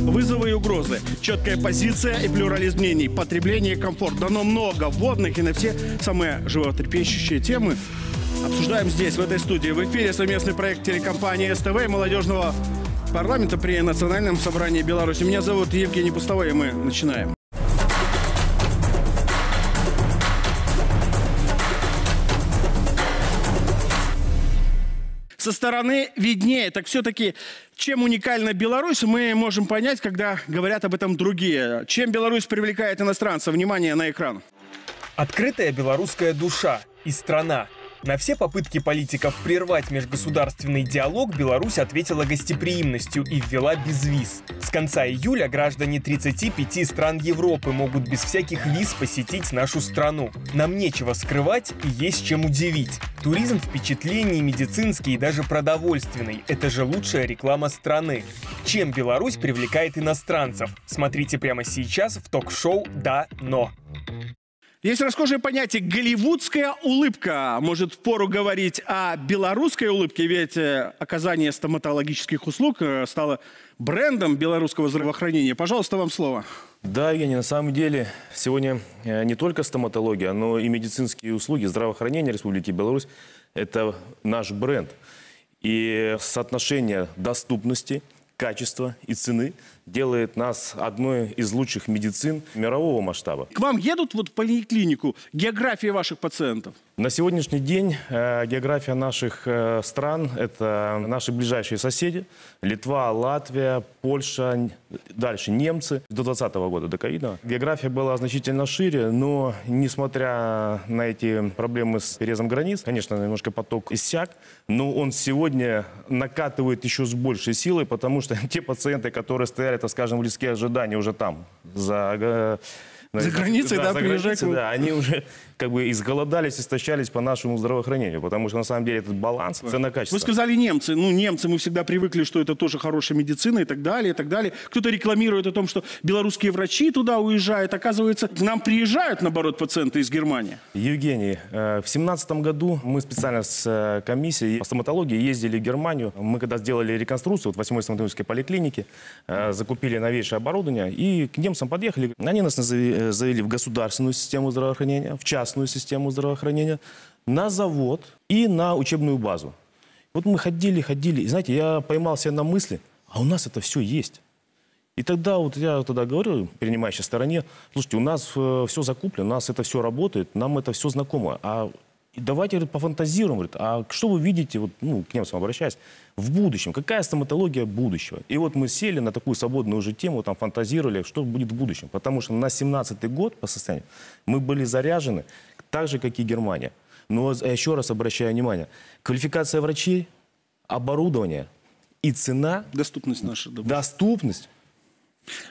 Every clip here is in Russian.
Вызовы и угрозы, четкая позиция и плюрализм мнений, потребление и комфорт. Дано много вводных и на все самые животрепещущие темы обсуждаем здесь, в этой студии. В эфире совместный проект телекомпании СТВ и молодежного парламента при Национальном собрании Беларуси. Меня зовут Евгений Пустовой, и мы начинаем. Со стороны виднее. Так все-таки, чем уникальна Беларусь, мы можем понять, когда говорят об этом другие. Чем Беларусь привлекает иностранцев? Внимание на экран. Открытая белорусская душа и страна – на все попытки политиков прервать межгосударственный диалог Беларусь ответила гостеприимностью и ввела безвиз. С конца июля граждане 35 стран Европы могут без всяких виз посетить нашу страну. Нам нечего скрывать и есть чем удивить. Туризм впечатлений, медицинский и даже продовольственный – это же лучшая реклама страны. Чем Беларусь привлекает иностранцев? Смотрите прямо сейчас в ток-шоу «Да, но». Есть расхожее понятие «голливудская улыбка». Может, пору говорить о белорусской улыбке, ведь э, оказание стоматологических услуг э, стало брендом белорусского здравоохранения. Пожалуйста, вам слово. Да, Евгений, на самом деле сегодня э, не только стоматология, но и медицинские услуги здравоохранения Республики Беларусь – это наш бренд. И соотношение доступности, качества и цены – делает нас одной из лучших медицин мирового масштаба. К вам едут вот в поликлинику география ваших пациентов? На сегодняшний день э, география наших э, стран – это наши ближайшие соседи. Литва, Латвия, Польша, дальше немцы. До 2020 года, до ковида. География была значительно шире, но несмотря на эти проблемы с переездом границ, конечно, немножко поток иссяк, но он сегодня накатывает еще с большей силой, потому что те пациенты, которые стояли, так скажем, в лиске ожидания уже там, за э, за границей, да, да за границей, да, они уже как бы изголодались, истощались по нашему здравоохранению, потому что на самом деле этот баланс, цена-качество. Вы сказали немцы, ну немцы, мы всегда привыкли, что это тоже хорошая медицина и так далее, и так далее. Кто-то рекламирует о том, что белорусские врачи туда уезжают, оказывается, к нам приезжают, наоборот, пациенты из Германии. Евгений, э, в семнадцатом году мы специально с э, комиссией по стоматологии ездили в Германию. Мы когда сделали реконструкцию в 8-й стоматологической поликлинике, э, закупили новейшее оборудование и к немцам подъехали. Они нас завели в государственную систему здравоохранения, в частную систему здравоохранения, на завод и на учебную базу. Вот мы ходили, ходили, и знаете, я поймался на мысли, а у нас это все есть. И тогда вот я тогда говорю принимающей стороне, слушайте, у нас э, все закуплено, у нас это все работает, нам это все знакомо. А давайте говорит, пофантазируем, говорит, а что вы видите, вот, ну, к немцам обращаясь, в будущем? Какая стоматология будущего? И вот мы сели на такую свободную уже тему, там фантазировали, что будет в будущем. Потому что на 17 год по состоянию мы были заряжены, так же, как и Германия. Но еще раз обращаю внимание, квалификация врачей, оборудование и цена... Доступность наша. Доступность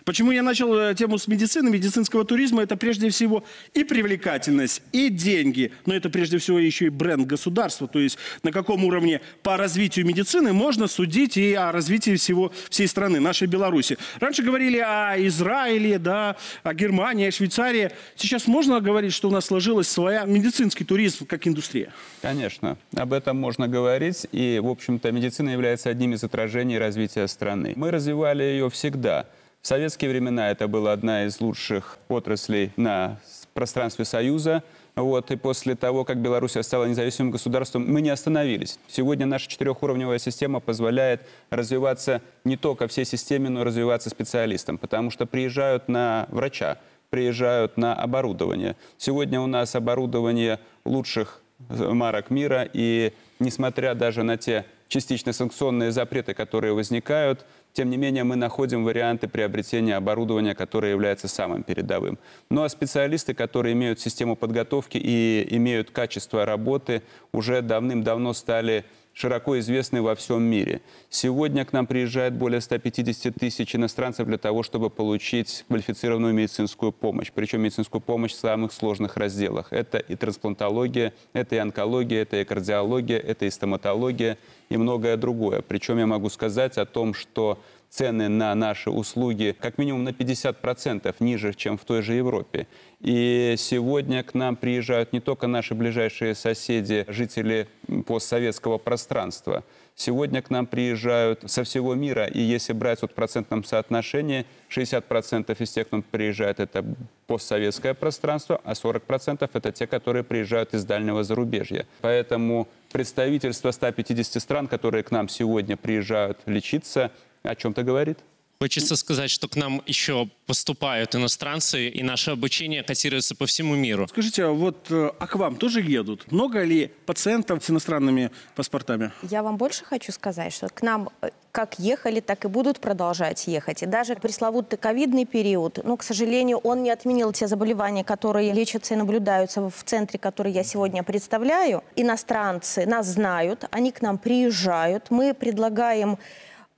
Почему я начал э, тему с медицины, медицинского туризма? Это прежде всего и привлекательность, и деньги. Но это прежде всего еще и бренд государства. То есть на каком уровне по развитию медицины можно судить и о развитии всего, всей страны, нашей Беларуси. Раньше говорили о Израиле, да, о Германии, о Швейцарии. Сейчас можно говорить, что у нас сложилась своя медицинский туризм как индустрия? Конечно. Об этом можно говорить. И, в общем-то, медицина является одним из отражений развития страны. Мы развивали ее всегда – в советские времена это была одна из лучших отраслей на пространстве Союза. Вот, и после того, как Беларусь стала независимым государством, мы не остановились. Сегодня наша четырехуровневая система позволяет развиваться не только всей системе, но и развиваться специалистам, потому что приезжают на врача, приезжают на оборудование. Сегодня у нас оборудование лучших марок мира, и несмотря даже на те частично санкционные запреты, которые возникают, тем не менее, мы находим варианты приобретения оборудования, которое является самым передовым. Ну а специалисты, которые имеют систему подготовки и имеют качество работы, уже давным-давно стали широко известны во всем мире. Сегодня к нам приезжает более 150 тысяч иностранцев для того, чтобы получить квалифицированную медицинскую помощь. Причем медицинскую помощь в самых сложных разделах. Это и трансплантология, это и онкология, это и кардиология, это и стоматология и многое другое. Причем я могу сказать о том, что цены на наши услуги как минимум на 50% ниже, чем в той же Европе. И сегодня к нам приезжают не только наши ближайшие соседи, жители постсоветского пространства. Сегодня к нам приезжают со всего мира, и если брать вот в процентном соотношении, 60% из тех, кто приезжает, это постсоветское пространство, а 40% это те, которые приезжают из дальнего зарубежья. Поэтому представительство 150 стран, которые к нам сегодня приезжают лечиться, о чем-то говорит. Хочется сказать, что к нам еще поступают иностранцы, и наше обучение котируется по всему миру. Скажите, а вот э, а к вам тоже едут? Много ли пациентов с иностранными паспортами? Я вам больше хочу сказать, что к нам э, как ехали, так и будут продолжать ехать. И даже пресловутый ковидный период, ну, к сожалению, он не отменил те заболевания, которые лечатся и наблюдаются в центре, который я сегодня представляю. Иностранцы нас знают, они к нам приезжают, мы предлагаем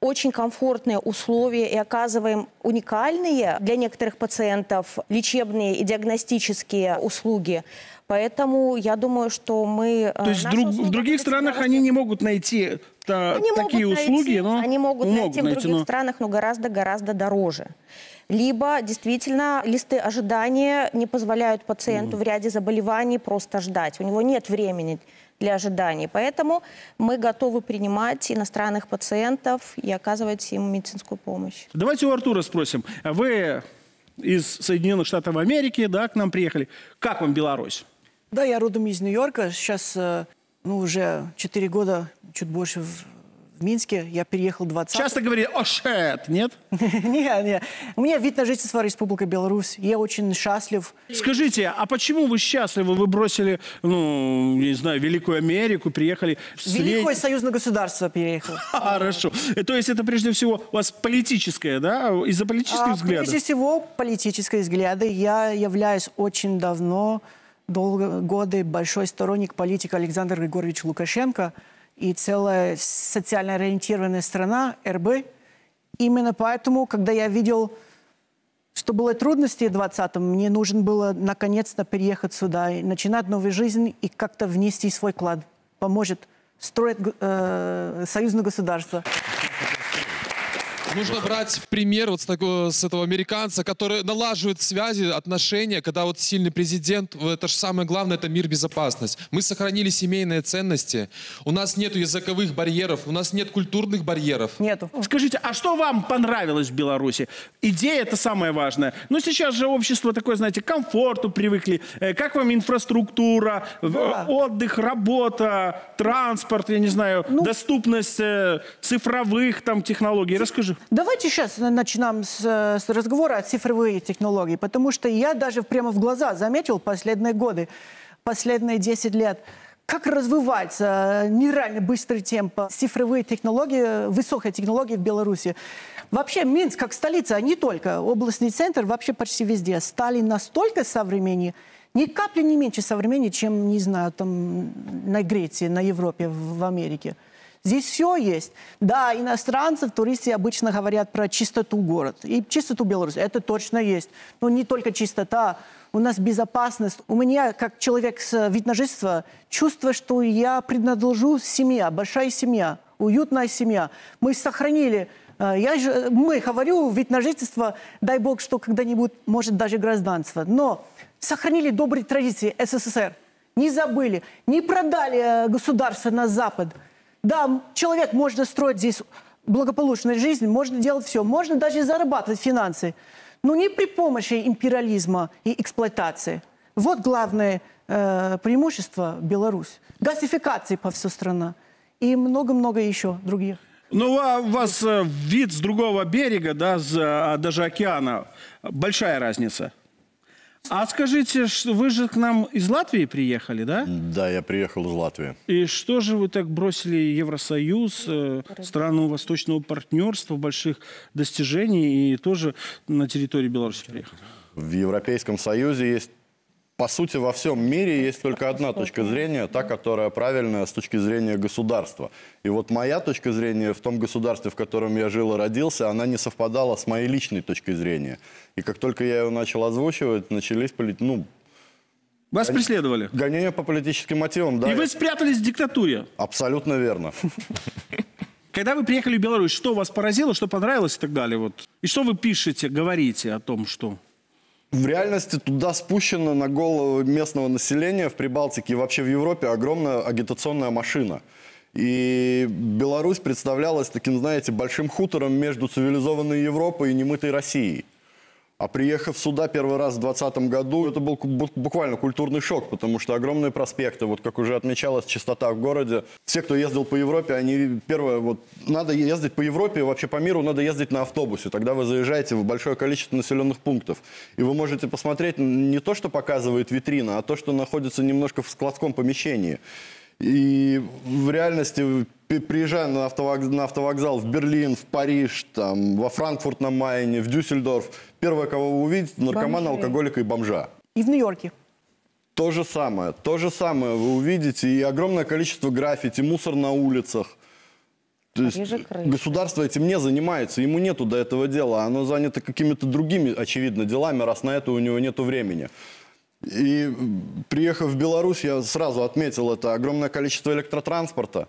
очень комфортные условия и оказываем уникальные для некоторых пациентов лечебные и диагностические услуги. Поэтому я думаю, что мы... Э, То есть друг, в других странах они не могут найти та, они такие могут услуги, найти, но они могут, могут найти в других но... странах, но гораздо-гораздо дороже. Либо действительно листы ожидания не позволяют пациенту mm. в ряде заболеваний просто ждать. У него нет времени для ожиданий. Поэтому мы готовы принимать иностранных пациентов и оказывать им медицинскую помощь. Давайте у Артура спросим. Вы из Соединенных Штатов Америки, да, к нам приехали. Как вам Беларусь? Да, я родом из Нью-Йорка. Сейчас, э, ну, уже 4 года, чуть больше в в Минске. Я переехал 20 Часто говорили «Ошет», нет? Нет, нет. У меня вид на жительство Республика Беларусь. Я очень счастлив. Скажите, а почему вы счастливы? Вы бросили, ну, не знаю, Великую Америку, приехали... В Великое союзное государство переехал. Хорошо. То есть это прежде всего у вас политическое, да? Из-за политических а, взглядов? Прежде всего политические взгляды. Я являюсь очень давно, долго, годы большой сторонник политика Александра Григорьевича Лукашенко – и целая социально ориентированная страна, РБ. Именно поэтому, когда я видел, что было трудности в 20-м, мне нужно было наконец-то переехать сюда и начинать новую жизнь и как-то внести свой вклад. Поможет строить э, союзное государство. Нужно брать пример вот с, такого, с этого американца, который налаживает связи, отношения, когда вот сильный президент, это же самое главное, это мир, безопасность. Мы сохранили семейные ценности, у нас нет языковых барьеров, у нас нет культурных барьеров. Нету. Скажите, а что вам понравилось в Беларуси? Идея это самое важное. Но сейчас же общество такое, знаете, к комфорту привыкли. Э, как вам инфраструктура, да. отдых, работа, транспорт, я не знаю, ну, доступность э, цифровых там технологий? Расскажи. Давайте сейчас начнем с, с разговора о цифровые технологии, потому что я даже прямо в глаза заметил последние годы, последние 10 лет, как развивается нереально быстрый темп цифровые технологии, высокие технологии в Беларуси. Вообще Минск как столица, а не только областный центр, вообще почти везде, стали настолько современнее, ни капли не меньше современнее, чем, не знаю, там на Греции, на Европе, в Америке. Здесь все есть. Да, иностранцев, туристы обычно говорят про чистоту города и чистоту Беларуси. Это точно есть. Но не только чистота, у нас безопасность. У меня, как человек с вид на жительство, чувство, что я принадлежу семья, большая семья, уютная семья. Мы сохранили э, я же, мы говорю, вид на жительство, дай бог, что когда-нибудь, может, даже гражданство. Но сохранили добрые традиции СССР. Не забыли, не продали э, государство на Запад. Да, человек может строить здесь благополучную жизнь, можно делать все, можно даже зарабатывать финансы, но не при помощи империализма и эксплуатации. Вот главное э, преимущество Беларусь. Газификации по всей стране и много-много еще других. Ну, а у вас э, вид с другого берега, да, с, а, даже океана, большая разница. А скажите, вы же к нам из Латвии приехали, да? Да, я приехал из Латвии. И что же вы так бросили Евросоюз, э, страну восточного партнерства, больших достижений и тоже на территории Беларуси приехали? В Европейском Союзе есть по сути, во всем мире есть только одна точка зрения, та, которая правильная с точки зрения государства. И вот моя точка зрения в том государстве, в котором я жил и родился, она не совпадала с моей личной точкой зрения. И как только я ее начал озвучивать, начались полит... ну, вас Гон... преследовали? Гонения по политическим мотивам, да. И вы спрятались в диктатуре? Абсолютно верно. Когда вы приехали в Беларусь, что вас поразило, что понравилось и так далее? Вот. И что вы пишете, говорите о том, что... В реальности туда спущена на голову местного населения в Прибалтике и вообще в Европе огромная агитационная машина. И Беларусь представлялась таким, знаете, большим хутором между цивилизованной Европой и немытой Россией. А приехав сюда первый раз в 2020 году, это был буквально культурный шок, потому что огромные проспекты, вот как уже отмечалась, чистота в городе. Все, кто ездил по Европе, они, первое, вот, надо ездить по Европе, вообще по миру надо ездить на автобусе. Тогда вы заезжаете в большое количество населенных пунктов. И вы можете посмотреть не то, что показывает витрина, а то, что находится немножко в складском помещении. И в реальности, приезжая на автовокзал, на автовокзал в Берлин, в Париж, там, во Франкфурт на Майне, в Дюссельдорф, первое, кого вы увидите, наркомана, Бомжи. алкоголика и бомжа. И в Нью-Йорке. То же самое, то же самое вы увидите. И огромное количество граффити, мусор на улицах. То есть государство этим не занимается, ему нету до этого дела. Оно занято какими-то другими, очевидно, делами, раз на это у него нету времени. И приехав в Беларусь, я сразу отметил это огромное количество электротранспорта.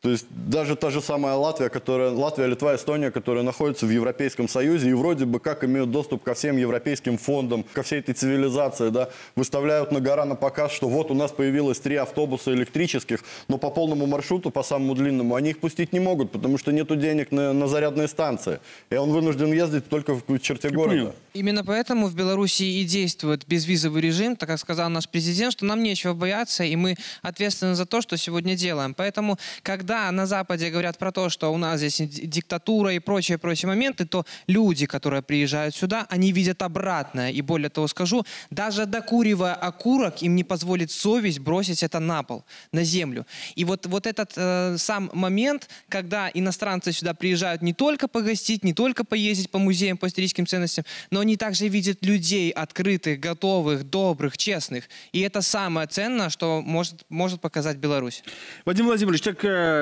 То есть даже та же самая Латвия, которая, Латвия, Литва, Эстония, которые находятся в Европейском Союзе и вроде бы как имеют доступ ко всем европейским фондам, ко всей этой цивилизации, да, выставляют на гора на показ, что вот у нас появилось три автобуса электрических, но по полному маршруту, по самому длинному, они их пустить не могут, потому что нету денег на, на зарядные станции. И он вынужден ездить только в черте города. Именно поэтому в Беларуси и действует безвизовый режим, так как сказал наш президент, что нам нечего бояться, и мы ответственны за то, что сегодня делаем. Поэтому, когда когда на Западе говорят про то, что у нас здесь диктатура и прочие-прочие моменты, то люди, которые приезжают сюда, они видят обратное. И более того скажу, даже докуривая окурок, им не позволит совесть бросить это на пол, на землю. И вот, вот этот э, сам момент, когда иностранцы сюда приезжают не только погостить, не только поездить по музеям, по историческим ценностям, но они также видят людей открытых, готовых, добрых, честных. И это самое ценное, что может, может показать Беларусь. Вадим Владимирович, так э,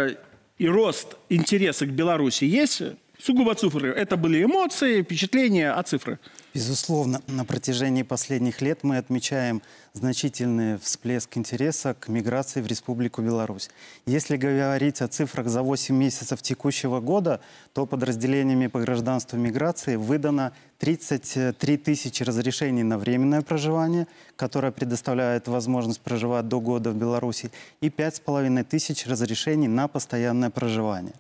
и рост интереса к Беларуси есть? Сугубо цифры. Это были эмоции, впечатления, а цифры? Безусловно, на протяжении последних лет мы отмечаем значительный всплеск интереса к миграции в Республику Беларусь. Если говорить о цифрах за 8 месяцев текущего года, то подразделениями по гражданству миграции выдано 33 тысячи разрешений на временное проживание, которое предоставляет возможность проживать до года в Беларуси, и 5,5 тысяч разрешений на постоянное проживание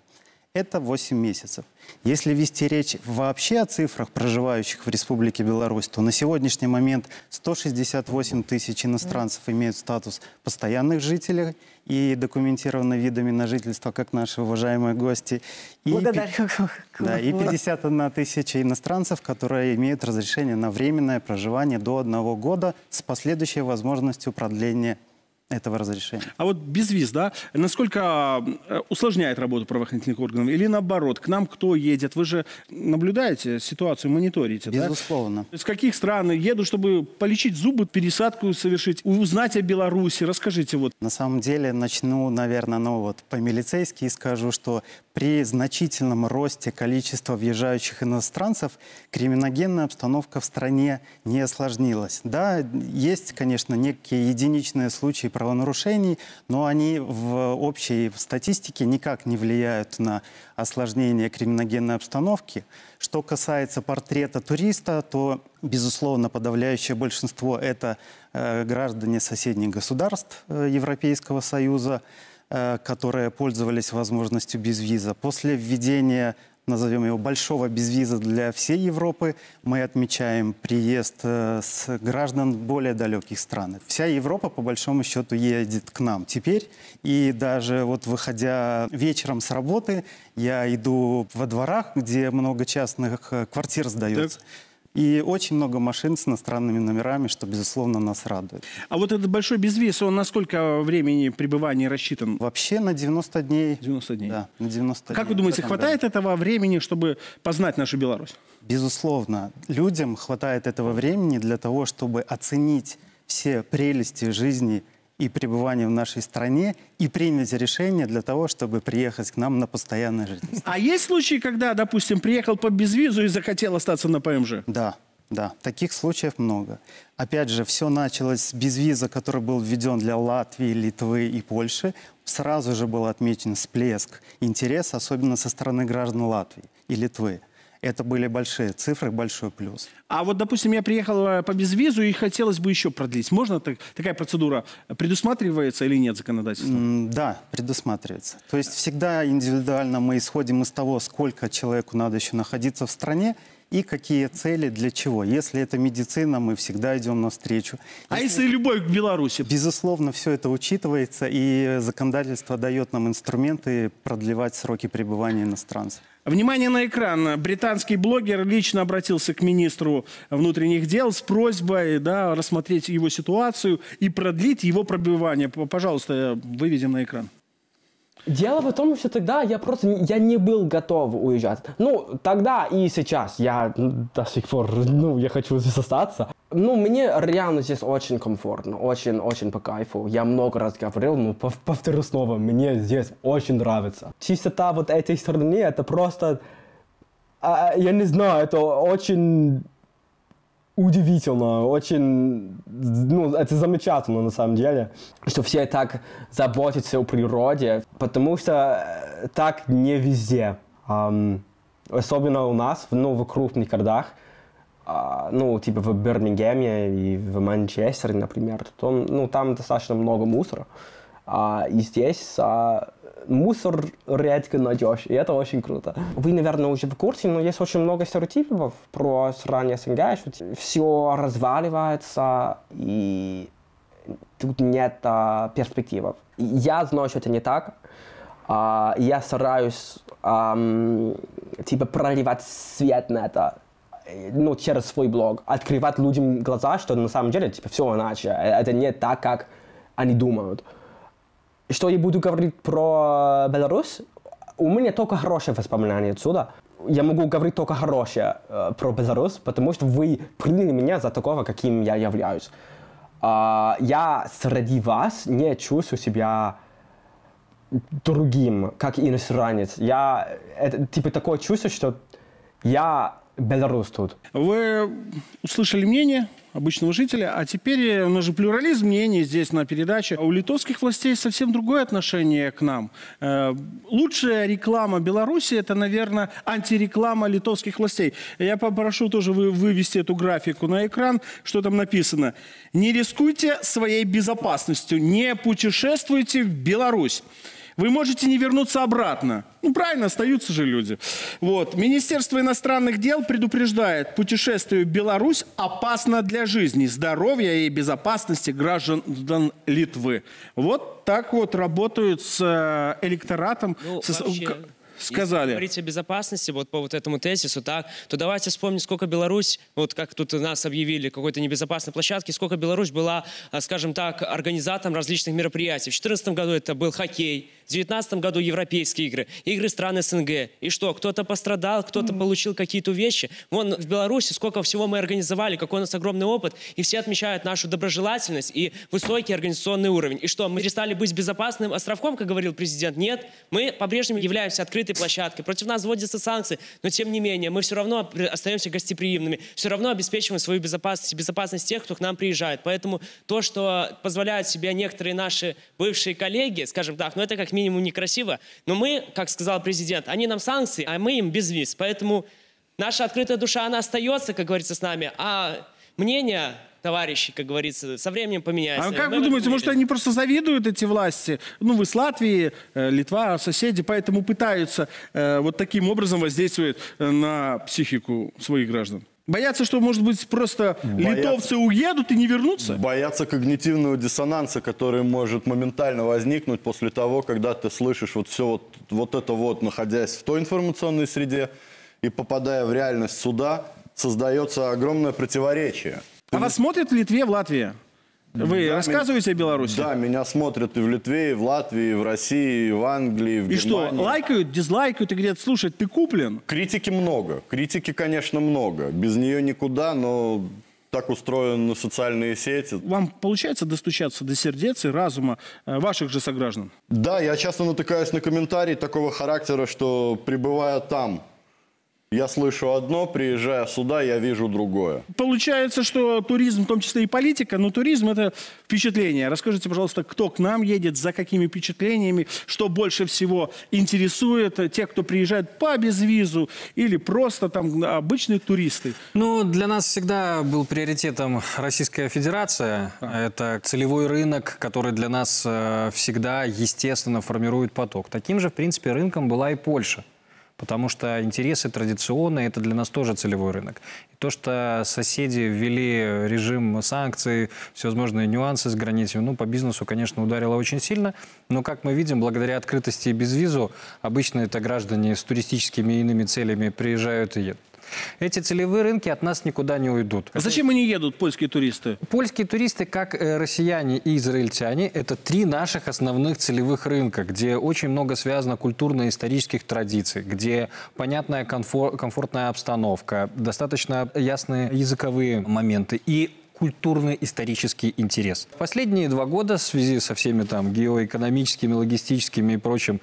это 8 месяцев. Если вести речь вообще о цифрах проживающих в Республике Беларусь, то на сегодняшний момент 168 тысяч иностранцев имеют статус постоянных жителей и документированы видами на жительство, как наши уважаемые гости. И, Благодарю. Да, и 51 тысяча иностранцев, которые имеют разрешение на временное проживание до одного года с последующей возможностью продления этого разрешения. А вот без виз, да, насколько э, усложняет работу правоохранительных органов? Или наоборот, к нам кто едет? Вы же наблюдаете ситуацию, мониторите, Безусловно. Да? Из каких стран едут, чтобы полечить зубы, пересадку совершить, узнать о Беларуси? Расскажите вот. На самом деле, начну, наверное, ну вот по-милицейски и скажу, что при значительном росте количества въезжающих иностранцев криминогенная обстановка в стране не осложнилась. Да, есть, конечно, некие единичные случаи правонарушений, но они в общей статистике никак не влияют на осложнение криминогенной обстановки. Что касается портрета туриста, то, безусловно, подавляющее большинство – это э, граждане соседних государств э, Европейского Союза, которые пользовались возможностью безвиза. После введения, назовем его, большого безвиза для всей Европы, мы отмечаем приезд э, с граждан более далеких стран. Вся Европа, по большому счету, едет к нам теперь. И даже вот выходя вечером с работы, я иду во дворах, где много частных э, квартир сдается. Так. И очень много машин с иностранными номерами, что, безусловно, нас радует. А вот этот большой безвиз, он на сколько времени пребывания рассчитан? Вообще на 90 дней. 90 дней? Да, на 90 как дней. вы думаете, хватает да. этого времени, чтобы познать нашу Беларусь? Безусловно. Людям хватает этого времени для того, чтобы оценить все прелести жизни – и пребывания в нашей стране и принять решение для того, чтобы приехать к нам на постоянное жительство. А есть случаи, когда, допустим, приехал по безвизу и захотел остаться на ПМЖ? Да, да, таких случаев много. Опять же, все началось с безвиза, который был введен для Латвии, Литвы и Польши. Сразу же был отмечен всплеск интереса, особенно со стороны граждан Латвии и Литвы. Это были большие цифры, большой плюс. А вот, допустим, я приехал э, по безвизу и хотелось бы еще продлить. Можно так, такая процедура предусматривается или нет законодательством? Да, предусматривается. То есть всегда индивидуально мы исходим из того, сколько человеку надо еще находиться в стране, и какие цели, для чего. Если это медицина, мы всегда идем навстречу. А если, если любовь к Беларуси? Безусловно, все это учитывается, и законодательство дает нам инструменты продлевать сроки пребывания иностранцев. Внимание на экран. Британский блогер лично обратился к министру внутренних дел с просьбой да, рассмотреть его ситуацию и продлить его пробивание. Пожалуйста, выведем на экран. Дело в том, что тогда я просто я не был готов уезжать. Ну, тогда и сейчас я до сих пор, ну, я хочу здесь остаться. Ну, мне реально здесь очень комфортно, очень-очень по кайфу. Я много раз говорил, ну, повторю снова, мне здесь очень нравится. Чистота вот этой страны, это просто, а, я не знаю, это очень удивительно, очень, ну, это замечательно на самом деле, что все так заботятся о природе, потому что э, так не везде. Um, особенно у нас, ну, в крупных городах, ну, типа в Бирмингеме и в Манчестере, например, то, ну, там достаточно много мусора. Uh, и здесь uh, мусор редко найдешь, и это очень круто. Вы, наверное, уже в курсе, но есть очень много стереотипов про страны СНГ, что все разваливается, и тут нет а, перспектив. Я знаю, что это не так. А, я стараюсь а, типа проливать свет на это ну, через свой блог, открывать людям глаза, что на самом деле типа все иначе. Это не так, как они думают что я буду говорить про Беларусь, у меня только хорошие воспоминания отсюда. Я могу говорить только хорошее э, про Беларусь, потому что вы приняли меня за такого, каким я являюсь. Э, я среди вас не чувствую себя другим, как иностранец. Я, это, типа, такое чувство, что я белорус тут. Вы услышали мнение обычного жителя, а теперь у нас же плюрализм мнений здесь на передаче. У литовских властей совсем другое отношение к нам. Э, лучшая реклама Беларуси – это, наверное, антиреклама литовских властей. Я попрошу тоже вывести эту графику на экран, что там написано. Не рискуйте своей безопасностью, не путешествуйте в Беларусь. Вы можете не вернуться обратно. Ну, правильно, остаются же люди. Вот. Министерство иностранных дел предупреждает, путешествие в Беларусь опасно для жизни, здоровья и безопасности граждан Литвы. Вот так вот работают с э, электоратом. Ну, с, вообще сказали. Если говорить о безопасности, вот по вот этому тезису, так, то давайте вспомним, сколько Беларусь, вот как тут нас объявили какой-то небезопасной площадки, сколько Беларусь была, а, скажем так, организатором различных мероприятий. В 2014 году это был хоккей, в 2019 году европейские игры, игры стран СНГ. И что, кто-то пострадал, кто-то mm. получил какие-то вещи. Вон в Беларуси сколько всего мы организовали, какой у нас огромный опыт, и все отмечают нашу доброжелательность и высокий организационный уровень. И что, мы перестали быть безопасным островком, как говорил президент? Нет, мы по-прежнему являемся открытой площадкой. Против нас вводятся санкции, но тем не менее мы все равно остаемся гостеприимными, все равно обеспечиваем свою безопасность и безопасность тех, кто к нам приезжает. Поэтому то, что позволяют себе некоторые наши бывшие коллеги, скажем так, ну это как минимум некрасиво. Но мы, как сказал президент, они нам санкции, а мы им без виз. Поэтому наша открытая душа, она остается, как говорится, с нами. А мнение товарищи, как говорится, со временем поменяется. А как вы думаете, может, они просто завидуют эти власти? Ну, вы с Латвии, э, Литва, соседи, поэтому пытаются э, вот таким образом воздействовать э, на психику своих граждан? Боятся, что, может быть, просто Боятся. литовцы уедут и не вернутся? Боятся когнитивного диссонанса, который может моментально возникнуть после того, когда ты слышишь вот все вот, вот это вот, находясь в той информационной среде и попадая в реальность суда, создается огромное противоречие. А вас смотрят в Литве, в Латвии? Вы да, рассказываете о Беларуси? Да, меня смотрят и в Литве, и в Латвии, и в России, и в Англии, и в и Германии. И что, лайкают, дизлайкают и говорят, слушай, ты куплен? Критики много. Критики, конечно, много. Без нее никуда, но так устроены социальные сети. Вам получается достучаться до сердец и разума э, ваших же сограждан? Да, я часто натыкаюсь на комментарии такого характера, что пребывая там, Я слышу одно, приезжая сюда, я вижу другое. Получается, что туризм, в том числе и политика, но туризм – это впечатление. Расскажите, пожалуйста, кто к нам едет, за какими впечатлениями, что больше всего интересует тех, кто приезжает по безвизу или просто там обычные туристы? Ну, для нас всегда был приоритетом Российская Федерация. Это целевой рынок, который для нас э, всегда, естественно, формирует поток. Таким же, в принципе, рынком была и Польша потому что интересы традиционные – это для нас тоже целевой рынок. И то, что соседи ввели режим санкций, всевозможные нюансы с границей, ну, по бизнесу, конечно, ударило очень сильно, но, как мы видим, благодаря открытости и безвизу, обычно это граждане с туристическими и иными целями приезжают и едут. Эти целевые рынки от нас никуда не уйдут. А зачем они едут, польские туристы? Польские туристы, как э, россияне и израильтяне, это три наших основных целевых рынка, где очень много связано культурно-исторических традиций, где понятная комфор комфортная обстановка, достаточно ясные языковые моменты и культурный исторический интерес. Последние два года в связи со всеми там геоэкономическими, логистическими и прочим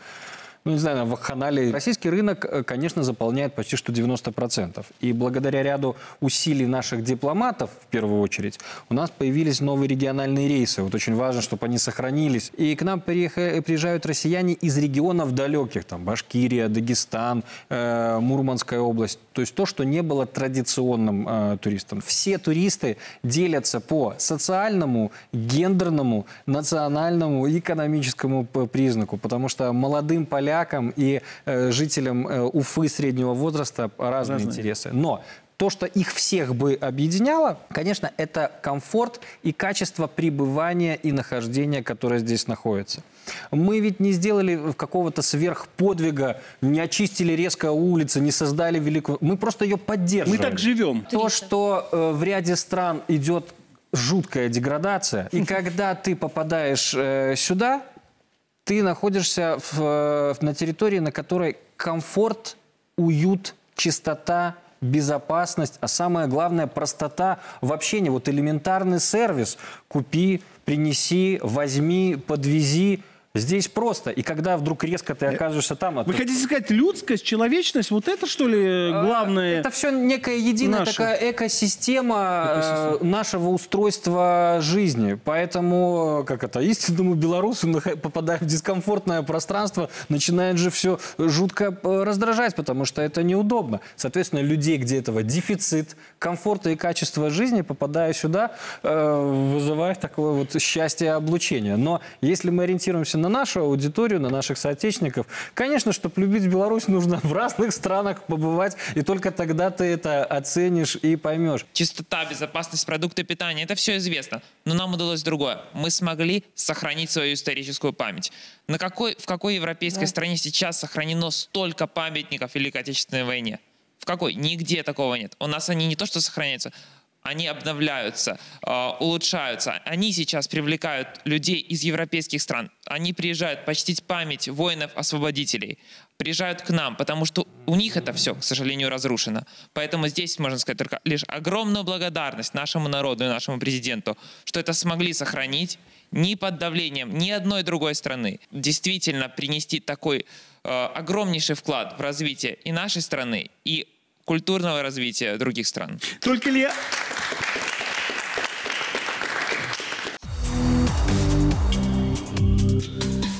ну, не знаю, на вакханалии. Российский рынок, э, конечно, заполняет почти что 90%. И благодаря ряду усилий наших дипломатов, в первую очередь, у нас появились новые региональные рейсы. Вот очень важно, чтобы они сохранились. И к нам приехали, приезжают россияне из регионов далеких, там, Башкирия, Дагестан, э, Мурманская область. То есть то, что не было традиционным э, туристом. Все туристы делятся по социальному, гендерному, национальному, экономическому признаку. Потому что молодым полякам полякам и э, жителям э, Уфы среднего возраста разные, разные интересы. Но то, что их всех бы объединяло, конечно, это комфорт и качество пребывания и нахождения, которое здесь находится. Мы ведь не сделали какого-то сверхподвига, не очистили резко улицы, не создали великую... Мы просто ее поддерживаем. Мы так живем. То, что э, в ряде стран идет жуткая деградация, и когда ты попадаешь э, сюда, ты находишься в, э, на территории, на которой комфорт, уют, чистота, безопасность, а самое главное простота в общении. Вот элементарный сервис. Купи, принеси, возьми, подвези – Здесь просто. И когда вдруг резко ты оказываешься там... Вы хотите сказать, людскость, человечность, вот это, что ли, а, главное? Это все некая единая наша. такая экосистема, э, экосистема нашего устройства жизни. Поэтому, как это, истинному белорусу, попадая в дискомфортное пространство, начинает же все жутко э, раздражать, потому что это неудобно. Соответственно, людей, где этого дефицит, комфорта и качества жизни, попадая сюда, э, вызывает такое вот счастье облучения. Но если мы ориентируемся на нашу аудиторию, на наших соотечественников. Конечно, чтобы любить Беларусь, нужно в разных странах побывать, и только тогда ты это оценишь и поймешь. Чистота, безопасность продукты питания, это все известно. Но нам удалось другое. Мы смогли сохранить свою историческую память. На какой, в какой европейской да. стране сейчас сохранено столько памятников Великой Отечественной войне? В какой? Нигде такого нет. У нас они не то что сохраняются, они обновляются, э, улучшаются. Они сейчас привлекают людей из европейских стран. Они приезжают почтить память воинов-освободителей. Приезжают к нам, потому что у них это все, к сожалению, разрушено. Поэтому здесь можно сказать только лишь огромную благодарность нашему народу и нашему президенту, что это смогли сохранить ни под давлением ни одной другой страны. Действительно принести такой э, огромнейший вклад в развитие и нашей страны, и культурного развития других стран. Только ли...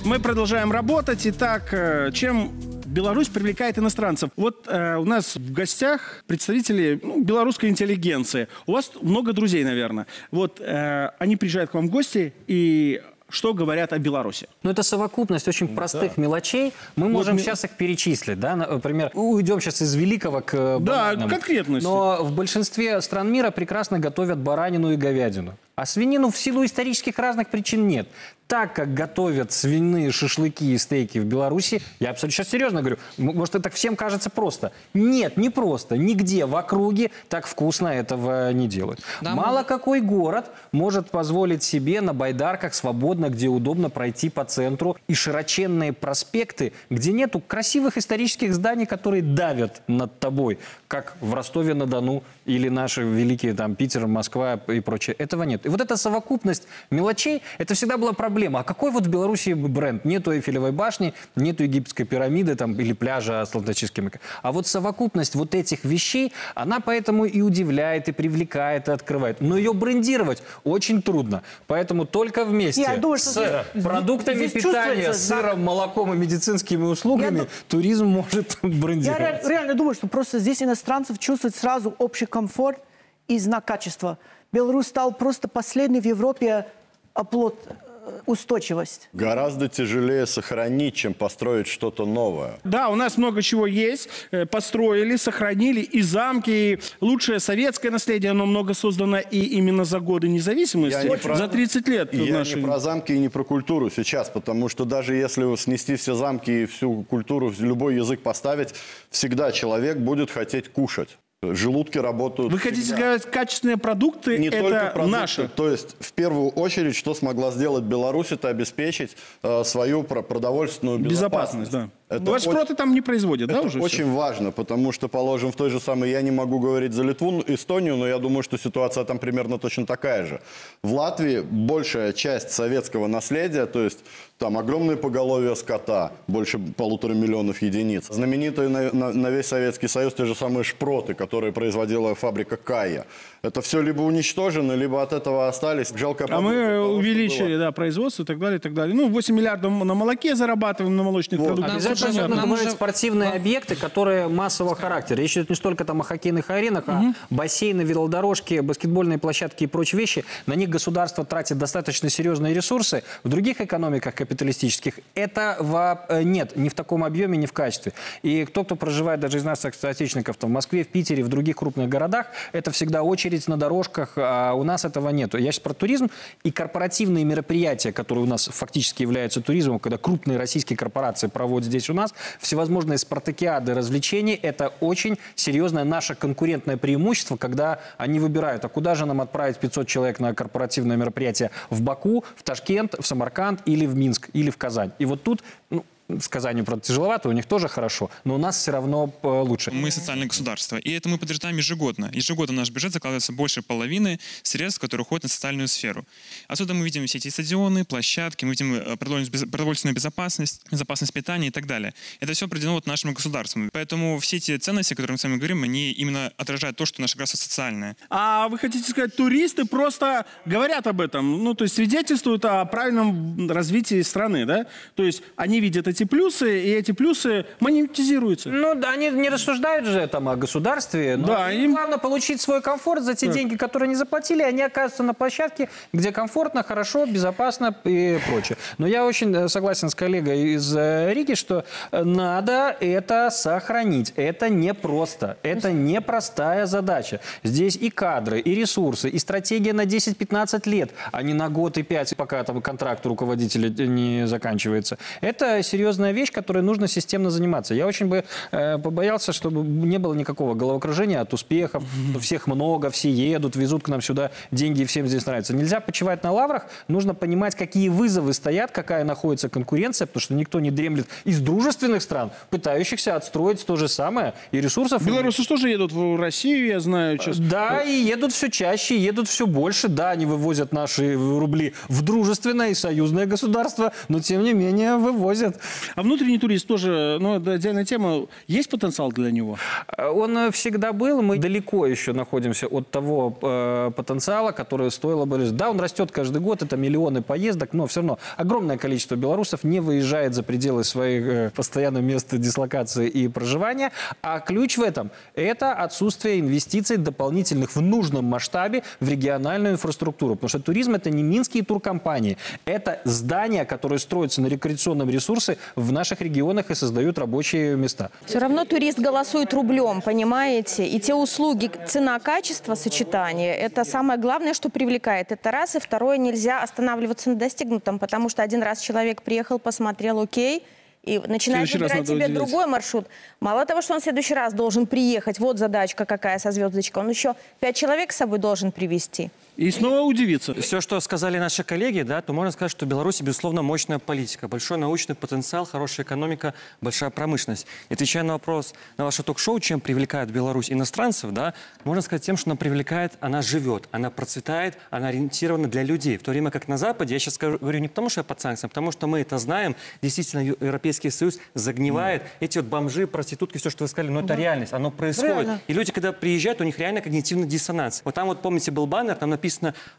Мы продолжаем работать. Итак, э, чем Беларусь привлекает иностранцев. Вот э, у нас в гостях представители ну, белорусской интеллигенции. У вас много друзей, наверное. Вот э, они приезжают к вам в гости, и что говорят о Беларуси? Ну, это совокупность очень ну, простых да. мелочей. Мы вот можем ми... сейчас их перечислить. Да? Например, уйдем сейчас из великого к Да, конкретности. Но в большинстве стран мира прекрасно готовят баранину и говядину. А свинину в силу исторических разных причин нет так, как готовят свиные шашлыки и стейки в Беларуси, я абсолютно сейчас серьезно говорю, может, это всем кажется просто. Нет, не просто. Нигде в округе так вкусно этого не делают. Да, Мало мы... какой город может позволить себе на байдарках свободно, где удобно пройти по центру, и широченные проспекты, где нету красивых исторических зданий, которые давят над тобой, как в Ростове-на-Дону или наши великие там Питер, Москва и прочее. Этого нет. Бренд. И вот эта совокупность мелочей, это всегда была проблема. А какой вот в Беларуси бренд? Нету Эйфелевой башни, нету египетской пирамиды там, или пляжа с Атлантическим. А вот совокупность вот этих вещей, она поэтому и удивляет, и привлекает, и открывает. Но ее брендировать очень трудно. Поэтому только вместе Я думаю, с здесь- продуктами здесь питания, сыром, молоком и медицинскими услугами туризм может Я брендировать. ре- реально думаю, что просто здесь иностранцев чувствуют сразу общий комфорт и знак качества. Беларусь стал просто последний в Европе оплот э, устойчивость. Гораздо тяжелее сохранить, чем построить что-то новое. Да, у нас много чего есть. Э, Построили, сохранили и замки, и лучшее советское наследие, оно много создано и именно за годы независимости. не про- За 30 лет. Я нашей- не про замки и не про культуру сейчас, потому что даже если снести все замки и всю культуру, любой язык поставить, всегда человек будет хотеть кушать. Желудки работают Вы хотите всегда. сказать, качественные продукты не это только продукты. наши? То есть, в первую очередь, что смогла сделать Беларусь, это обеспечить э, свою про- продовольственную Безопасность, безопасность. да. Это Ваши очень- проты там не производят, да, Это уже? очень всё? важно, потому что, положим, в той же самой, я не могу говорить за Литву, Эстонию, но я думаю, что ситуация там примерно точно такая же. В Латвии большая часть советского наследия, то есть там огромное поголовье скота, больше полутора миллионов единиц. Знаменитые на, на- на весь Советский Союз те же самые шпроты, которые производила фабрика Кая. Это все либо уничтожено, либо от этого остались. Жалко А мы увеличили да, производство и так далее, и так далее. Ну, 8 миллиардов на молоке зарабатываем, на молочных продуктах. Обязательно Всё нужно спортивные объекты, которые массового характера. Речь идет не столько там о хоккейных аренах, а бассейны, велодорожки, баскетбольные площадки и прочие вещи. На них государство тратит достаточно серьезные ресурсы. В других экономиках капиталистических это во- э, нет, ни в таком объеме, ни в качестве. И кто, кто проживает даже из наших соотечественников там, в Москве, в Питере, в других крупных городах, это всегда очередь на дорожках, а у нас этого нет. Я сейчас про туризм и корпоративные мероприятия, которые у нас фактически являются туризмом, когда крупные российские корпорации проводят здесь у нас, всевозможные спартакиады развлечений, это очень серьезное наше конкурентное преимущество, когда они выбирают, а куда же нам отправить 500 человек на корпоративное мероприятие в Баку, в Ташкент, в Самарканд или в Минск, или в Казань. И вот тут, ну, с Казанью, правда, тяжеловато, у них тоже хорошо, но у нас все равно э, лучше. Мы социальное государство, и это мы подтверждаем ежегодно. Ежегодно в наш бюджет закладывается больше половины средств, которые уходят на социальную сферу. Отсюда мы видим все эти стадионы, площадки, мы видим э, продовольственную безопасность, безопасность питания и так далее. Это все определено вот нашим государством. Поэтому все эти ценности, о которых мы с вами говорим, они именно отражают то, что наше государство социальное. А вы хотите сказать, туристы просто говорят об этом, ну, то есть свидетельствуют о правильном развитии страны, да? То есть они видят эти плюсы, и эти плюсы монетизируются. Ну, да, они не рассуждают же там о государстве, но Да, им главное получить свой комфорт за те Да. деньги, которые они заплатили, они оказываются на площадке, где комфортно, хорошо, безопасно и прочее. Но я очень э, согласен с коллегой из э, Риги, что э, надо это сохранить. Это непросто, это непростая задача. Здесь и кадры, и ресурсы, и стратегия на 10-15 лет, а не на год и 5, пока там контракт руководителя не заканчивается. Это серьезная вещь, которой нужно системно заниматься. Я очень бы э, побоялся, чтобы не было никакого головокружения от успехов. Всех много, все едут, везут к нам сюда деньги, и всем здесь нравится. Нельзя почивать на лаврах, нужно понимать, какие вызовы стоят, какая находится конкуренция, потому что никто не дремлет из дружественных стран, пытающихся отстроить то же самое, и ресурсов... Белорусы тоже едут в Россию, я знаю. Сейчас. Да, и едут все чаще, едут все больше. Да, они вывозят наши рубли в дружественное и союзное государство, но тем не менее вывозят. А внутренний турист тоже, ну, это отдельная тема. Есть потенциал для него? Он э, всегда был, мы далеко еще находимся от того э, потенциала, который стоило бы... Да, он растет каждый год, это миллионы поездок, но все равно огромное количество белорусов не выезжает за пределы своих э, постоянного места дислокации и проживания, а ключ в этом – это отсутствие инвестиций дополнительных в нужном масштабе в региональную инфраструктуру, потому что туризм – это не минские туркомпании, это здания, которые строятся на рекреационном ресурсе в наших регионах и создают рабочие места. Все равно турист голосует рублем, понимаете? И те услуги, цена-качество сочетание, это самое главное, что привлекает. Это раз. И второе, нельзя останавливаться на достигнутом, потому что один раз человек приехал, посмотрел, окей, и начинает выбирать себе уделять. другой маршрут. Мало того, что он в следующий раз должен приехать, вот задачка какая со звездочкой, он еще пять человек с собой должен привести. И снова удивиться. Все, что сказали наши коллеги, да, то можно сказать, что в Беларуси, безусловно, мощная политика, большой научный потенциал, хорошая экономика, большая промышленность. И отвечая на вопрос на ваше ток-шоу, чем привлекает Беларусь иностранцев, да, можно сказать тем, что она привлекает, она живет, она процветает, она ориентирована для людей. В то время как на Западе, я сейчас скажу, говорю не потому, что я под санкциями, а потому что мы это знаем, действительно Европейский Союз загнивает. Mm. Эти вот бомжи, проститутки, все, что вы сказали, но ну, это реальность, оно происходит. Реально. И люди, когда приезжают, у них реально когнитивный диссонанс. Вот там вот, помните, был баннер, там написано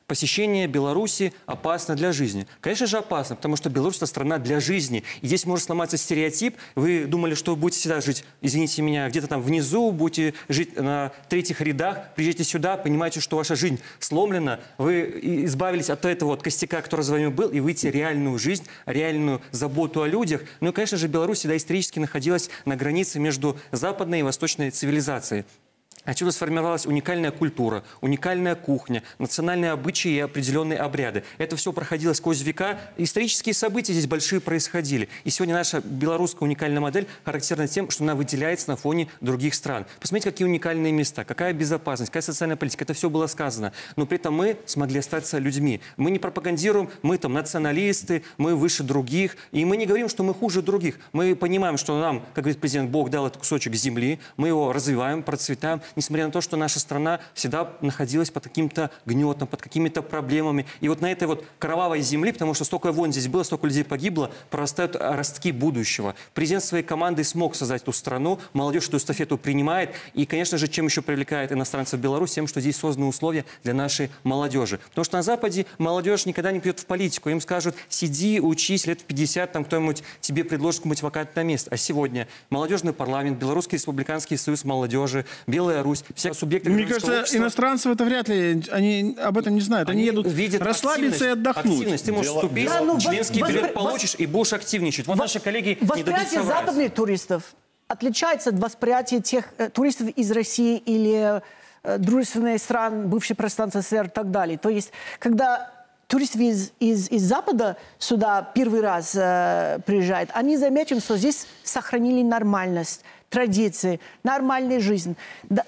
«Посещение Беларуси опасно для жизни». Конечно же опасно, потому что Беларусь – это страна для жизни. И здесь может сломаться стереотип. Вы думали, что вы будете всегда жить, извините меня, где-то там внизу, будете жить на третьих рядах, приезжайте сюда, понимаете, что ваша жизнь сломлена, вы избавились от этого вот костяка, который за вами был, и выйти реальную жизнь, реальную заботу о людях. Ну и, конечно же, Беларусь всегда исторически находилась на границе между западной и восточной цивилизацией. Отсюда сформировалась уникальная культура, уникальная кухня, национальные обычаи и определенные обряды. Это все проходило сквозь века. Исторические события здесь большие происходили. И сегодня наша белорусская уникальная модель характерна тем, что она выделяется на фоне других стран. Посмотрите, какие уникальные места, какая безопасность, какая социальная политика. Это все было сказано. Но при этом мы смогли остаться людьми. Мы не пропагандируем, мы там националисты, мы выше других. И мы не говорим, что мы хуже других. Мы понимаем, что нам, как говорит президент, Бог дал этот кусочек земли, мы его развиваем, процветаем несмотря на то, что наша страна всегда находилась под каким-то гнетом, под какими-то проблемами. И вот на этой вот кровавой земле, потому что столько войн здесь было, столько людей погибло, прорастают ростки будущего. Президент своей командой смог создать эту страну, молодежь эту эстафету принимает. И, конечно же, чем еще привлекает иностранцев в Беларусь? Тем, что здесь созданы условия для нашей молодежи. Потому что на Западе молодежь никогда не пьет в политику. Им скажут, сиди, учись, лет в 50, там кто-нибудь тебе предложит какое-нибудь вакантное место. А сегодня молодежный парламент, Белорусский республиканский союз молодежи, Белая Русь, все субъекты Мне кажется, общества. иностранцев это вряд ли, они об этом не знают. Они, они едут видят расслабиться и отдохнуть. Активность. Ты можешь Дело... вступить, да, ну, членский воз... билет получишь и будешь активничать. Вот наши коллеги не дадут соврать. западных туристов отличается от восприятия тех э, туристов из России или э, дружественных стран, бывшей пространства СССР и так далее. То есть, когда туристы из, из, из Запада сюда первый раз э, приезжают, они заметят, что здесь сохранили нормальность традиции, нормальная жизнь.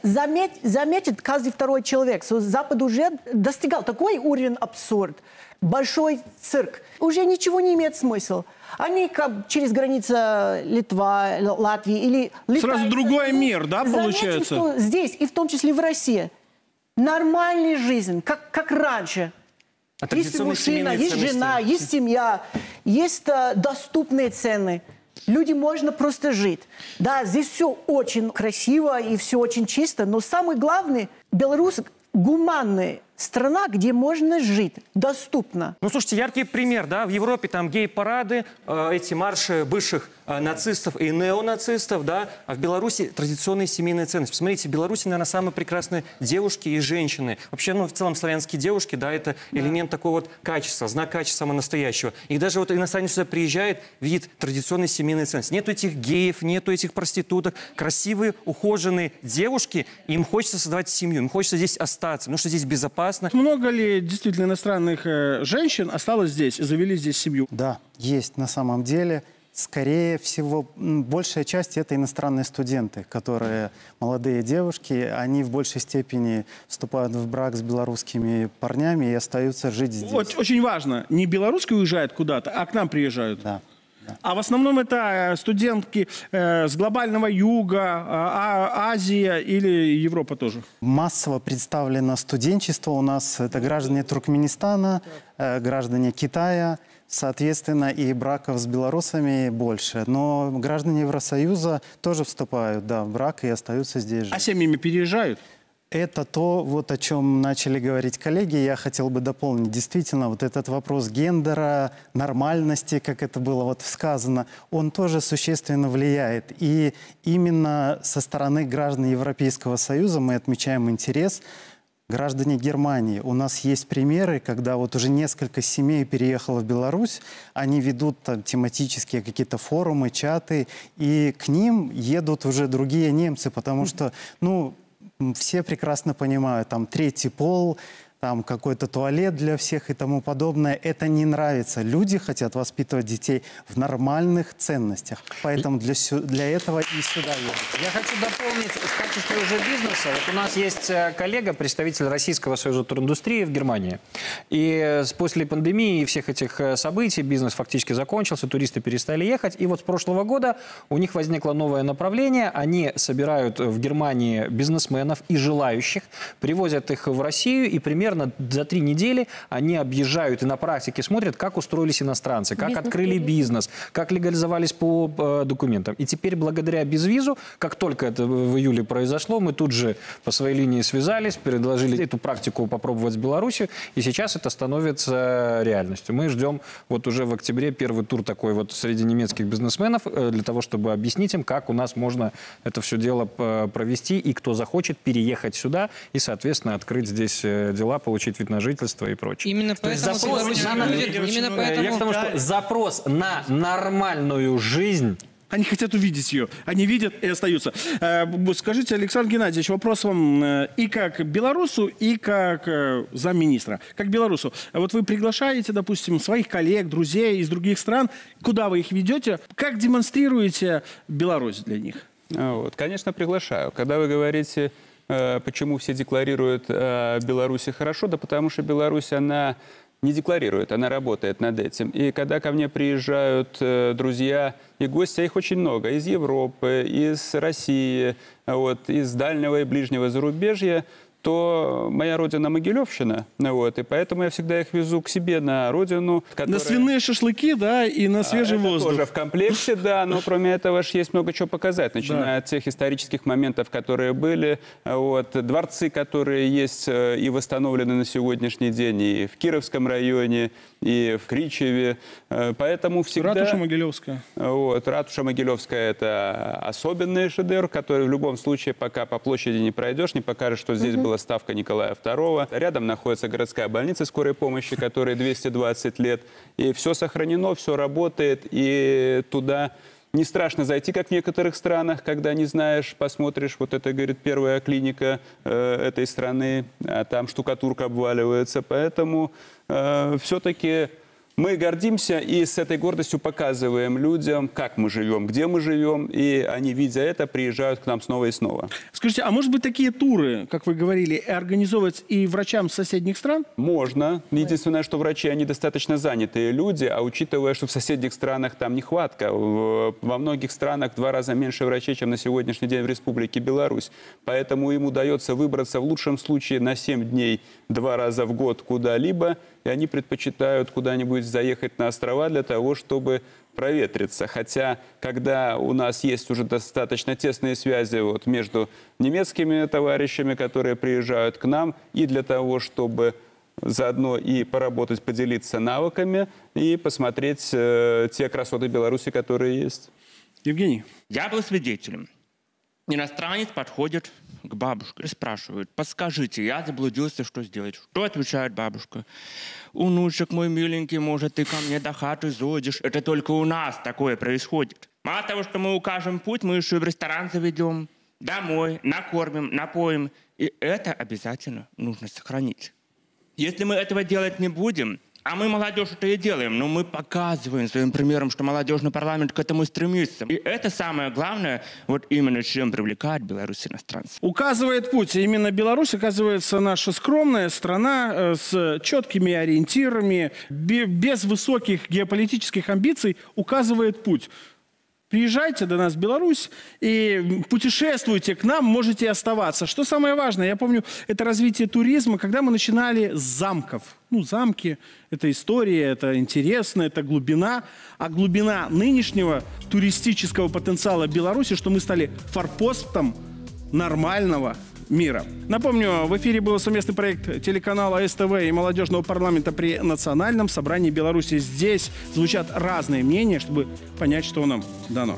Заметь, заметит каждый второй человек, что Запад уже достигал такой уровень абсурд, большой цирк. Уже ничего не имеет смысла. Они как через границу Литва, Латвии или... Сразу другой мир, да, получается? Заметим, что здесь, и в том числе в России, нормальная жизнь, как, как раньше. А есть мужчина, есть жена, есть семья, есть uh, доступные цены – Люди можно просто жить. Да, здесь все очень красиво и все очень чисто, но самый главный, Беларусь гуманный страна, где можно жить доступно. Ну, слушайте, яркий пример, да, в Европе там гей-парады, э, эти марши бывших э, нацистов и неонацистов, да, а в Беларуси традиционные семейные ценности. Посмотрите, в Беларуси, наверное, самые прекрасные девушки и женщины. Вообще, ну, в целом, славянские девушки, да, это да. элемент такого вот качества, знак качества самого настоящего. И даже вот иностранец сюда приезжает, видит традиционные семейные ценности. Нету этих геев, нету этих проституток. Красивые, ухоженные девушки, им хочется создавать семью, им хочется здесь остаться, потому что здесь безопасно, опасно. Много ли действительно иностранных э, женщин осталось здесь и завели здесь семью? Да, есть на самом деле. Скорее всего, большая часть это иностранные студенты, которые молодые девушки, они в большей степени вступают в брак с белорусскими парнями и остаются жить здесь. Вот, очень важно, не белорусские уезжают куда-то, а к нам приезжают. Да. А в основном это э, студентки э, с глобального юга, а, Азия или Европа тоже? Массово представлено студенчество у нас. Это граждане Туркменистана, э, граждане Китая, соответственно, и браков с белорусами больше. Но граждане Евросоюза тоже вступают да, в брак и остаются здесь же. А семьями переезжают? Это то, вот о чем начали говорить коллеги, я хотел бы дополнить. Действительно, вот этот вопрос гендера, нормальности, как это было вот сказано, он тоже существенно влияет. И именно со стороны граждан Европейского Союза мы отмечаем интерес Граждане Германии, у нас есть примеры, когда вот уже несколько семей переехало в Беларусь, они ведут там тематические какие-то форумы, чаты, и к ним едут уже другие немцы, потому что, ну, все прекрасно понимают, там третий пол, там какой-то туалет для всех и тому подобное. Это не нравится. Люди хотят воспитывать детей в нормальных ценностях. Поэтому для, для этого и сюда едут. Я хочу дополнить в качестве уже бизнеса. Вот у нас есть э, коллега, представитель Российского союза туриндустрии в Германии. И после пандемии и всех этих э, событий бизнес фактически закончился, туристы перестали ехать. И вот с прошлого года у них возникло новое направление. Они собирают в Германии бизнесменов и желающих, привозят их в Россию, и примерно за три недели они объезжают и на практике смотрят, как устроились иностранцы, как бизнес открыли бизнес, как легализовались по э, документам. И теперь благодаря безвизу, как только это в июле произошло, мы тут же по своей линии связались, предложили эту практику попробовать в Беларуси, и сейчас это становится реальностью. Мы ждем вот уже в октябре первый тур такой вот среди немецких бизнесменов э, для того, чтобы объяснить им, как у нас можно это все дело э, провести, и кто захочет переехать сюда и, соответственно, открыть здесь э, дела, получить вид на жительство и прочее. Именно поэтому запрос на, именно поэтому... Я к тому, что запрос на нормальную жизнь они хотят увидеть ее. Они видят и остаются. Э, скажите, Александр Геннадьевич, вопрос вам э, и как белорусу, и как замминистра. Как белорусу. Вот вы приглашаете, допустим, своих коллег, друзей из других стран. Куда вы их ведете? Как демонстрируете Беларусь для них? А, вот, конечно, приглашаю. Когда вы говорите, э, почему все декларируют э, Беларуси хорошо, да потому что Беларусь, она не декларирует, она работает над этим. И когда ко мне приезжают э, друзья и гости, а их очень много, из Европы, из России, вот, из дальнего и ближнего зарубежья, то моя родина Могилевщина, вот, и поэтому я всегда их везу к себе на родину. Которая... На свиные шашлыки, да, и на свежий а, воздух. тоже в комплекте, да, но кроме этого ж есть много чего показать, начиная да. от тех исторических моментов, которые были, вот, дворцы, которые есть э, и восстановлены на сегодняшний день и в Кировском районе, и в Кричеве, э, поэтому всегда... Ратуша Могилевская. Вот, Ратуша Могилевская – это особенный шедевр, который в любом случае, пока по площади не пройдешь, не покажешь, что здесь угу. была ставка Николая II. Рядом находится городская больница скорой помощи, которой 220 лет. И все сохранено, все работает, и туда не страшно зайти, как в некоторых странах, когда не знаешь, посмотришь, вот это, говорит, первая клиника э, этой страны, а там штукатурка обваливается. Поэтому э, все-таки мы гордимся и с этой гордостью показываем людям, как мы живем, где мы живем, и они, видя это, приезжают к нам снова и снова. Скажите, а может быть такие туры, как вы говорили, организовывать и врачам соседних стран? Можно. Единственное, что врачи, они достаточно занятые люди, а учитывая, что в соседних странах там нехватка, во многих странах в два раза меньше врачей, чем на сегодняшний день в Республике Беларусь. Поэтому им удается выбраться в лучшем случае на 7 дней два раза в год куда-либо, и они предпочитают куда-нибудь заехать на острова для того, чтобы проветриться. Хотя, когда у нас есть уже достаточно тесные связи вот между немецкими товарищами, которые приезжают к нам, и для того, чтобы заодно и поработать, поделиться навыками и посмотреть э, те красоты Беларуси, которые есть. Евгений. Я был свидетелем. Иностранец подходит к бабушке и спрашивает, подскажите, я заблудился, что сделать? Что отвечает бабушка? Унучек мой миленький, может, ты ко мне до хаты зодишь? Это только у нас такое происходит. Мало того, что мы укажем путь, мы еще в ресторан заведем, домой, накормим, напоим. И это обязательно нужно сохранить. Если мы этого делать не будем, а мы, молодежь, это и делаем. Но мы показываем своим примером, что молодежный парламент к этому стремится. И это самое главное, вот именно чем привлекает Беларусь иностранцев. Указывает путь. Именно Беларусь, оказывается, наша скромная страна э, с четкими ориентирами, без высоких геополитических амбиций, указывает путь. Приезжайте до нас в Беларусь и путешествуйте к нам, можете оставаться. Что самое важное, я помню, это развитие туризма, когда мы начинали с замков. Ну, замки – это история, это интересно, это глубина. А глубина нынешнего туристического потенциала Беларуси, что мы стали форпостом нормального мира. Напомню, в эфире был совместный проект телеканала СТВ и молодежного парламента при Национальном собрании Беларуси. Здесь звучат разные мнения, чтобы понять, что нам дано.